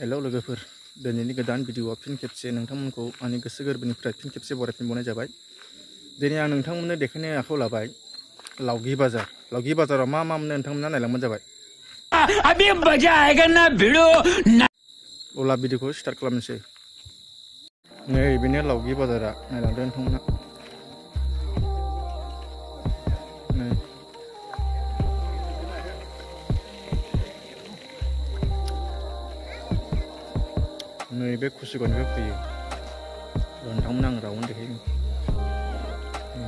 हेलो लोगोफोर दिनैनि गोदान भिडिअआ फिन खेबसे नोंथांमोनखौ आंनि गोसो गोरबोनिफ्राय फिन खेबसे बरायफिनबावनाय जाबाय दिनै आं नोंथांमोननो देखायनो आखायाव लाबाय लावगि बाजार लावगि बाजाराव मा मा मोनो नोंथांमोना नायलांबानो जाबाय अब्ला भिडिअखौ स्टार्ट खालामनोसै नै बेनो लावगि बाजारा नायलांदो नोंथांमोना 290원 회고요 연동랑 라운드 해요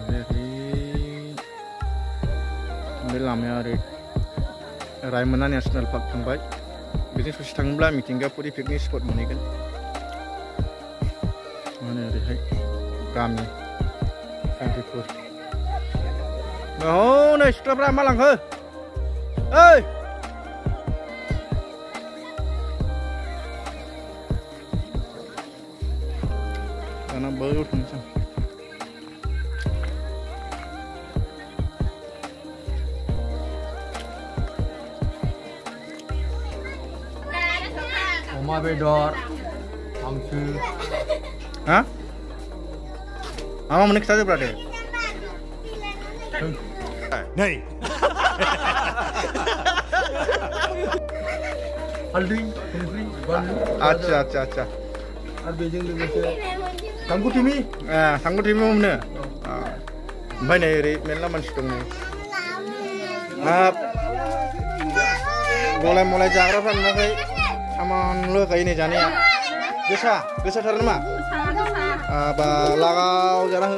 메리 오늘 라메아를 라이머나 내셔널 파크 थांबाय बेजों ससे थाङोब्ला मिथिंगाफुरि पिकनिक स्पट मोनहैगोन माने ओरैहाय गामि गान्धिपुर हनै सिख्लाफ्रा मा लांखो ओइ खाना बहुत ठंड है ओमा बे अच्छा अच्छा अच्छा tangku timi ah tangku timi mau mana ah mana ini melam masih ah boleh mulai jarak kan nanti sama lu kayak ini jani bisa bisa bisa bisa apa lagau jarak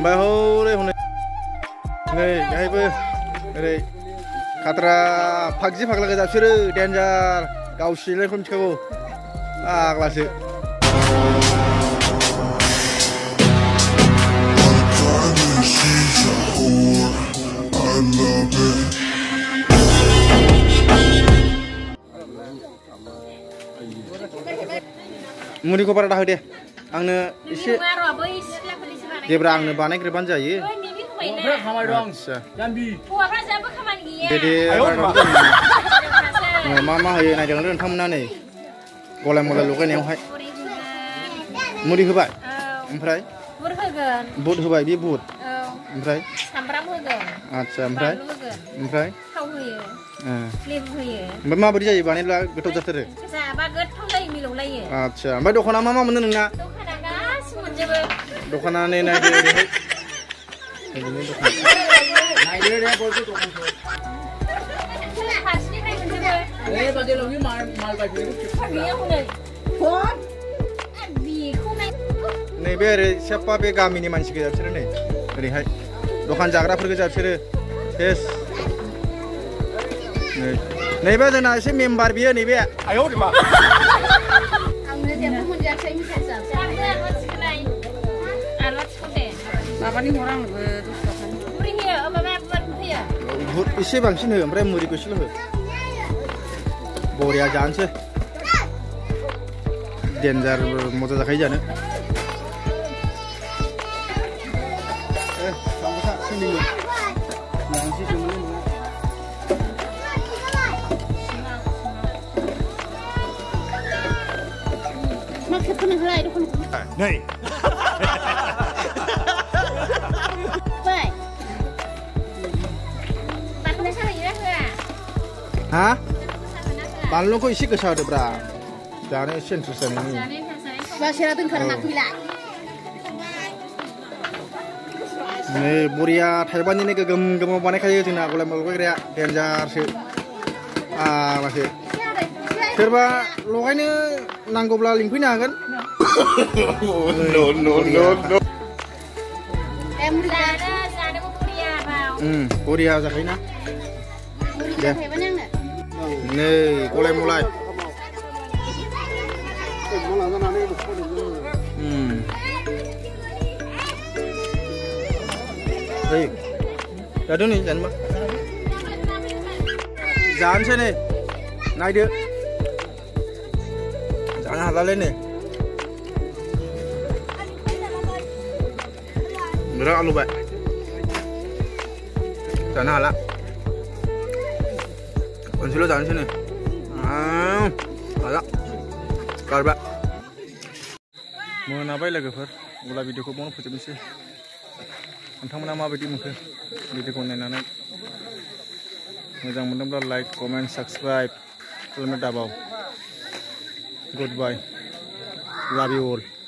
Mbak Hore, Hore, Hore, Hore, Hore, Hore, Hore, Hore, Hore, Hore, Hore, Hore, Hore, Hore, Kau sini kum cekau. Ah, klasik. Muri kau pernah tahu dia? Angne isi. Dia berangne ne panek depan jaya. Berang kamar dong. Jambi. Puah pernah siapa kamar dia? Jadi. ma ma hoye na jangan rentam na nei golai molai lokai nei hai muri hobai ओमफ्राय बुट होगोन बुट होबाय बे बुट औ ओमफ्राय सामब्राम होगोन आच्छा ओमफ्राय ओमफ्राय थाव होयो लेबु होयो ओमफ्राय माबायदि जायो बानायब्ला गोथाव जाथारो जाबा गोथाव जायो मिलौलायो आच्छा ओमफ्य दखाना मा मा मोनो नोंना दखाना गासिबो मोनजोबो दखाना नै नायदो ओरैहाय नायदो रे बयबो दखानखौ ए बगे लोगी मार मार बाटी फोन नैबे ओरै सेप्पा बे गामिनि मानसि गोजा नै ओरैहाय दखान जाग्राफोर गोजा बिसोरो सेस नैबे जोंना एसे मेम्बार बियो नैबे आयौ मा माबानि हरा आंबो दस थाखानि मुरि होयो माबा फैयो एसे बांसिन हो ओमफ्राय मुरिखौ एसेल' गोऱ्या जान डेन्जर मजा जाखायो जानो नै Hah? balung kok isi ke sana berapa? Jangan Masih ratun karena aku bilang. Nih, muria, Taiwan ini kegem, gemuk panik aja sih. Nah, aku lempar gue kira, ganjar sih. Ah, masih. Serba, lo kayaknya nanggup lah lingkungan kan? No, no, no, no. Emulia, ada, ada kuriah, bang. Hmm, kuriah, Zakina. Kuriah, Taiwan nè Nih, lên một lại ừ. Đây. Đã đưa này dán mà. Dán xem này. Này đưa. Dán hạt ra lên này. Được rồi, ăn luôn vậy. Dán hạt lại. 我去了咱去呢。嗯，好的，干吧。我拿杯来，哥们，我来 video 看，我不怎么行。他们拿马杯听我看，video 看奶奶。我讲，我们来 like、comment、subscribe，下面打包。Goodbye，love you all。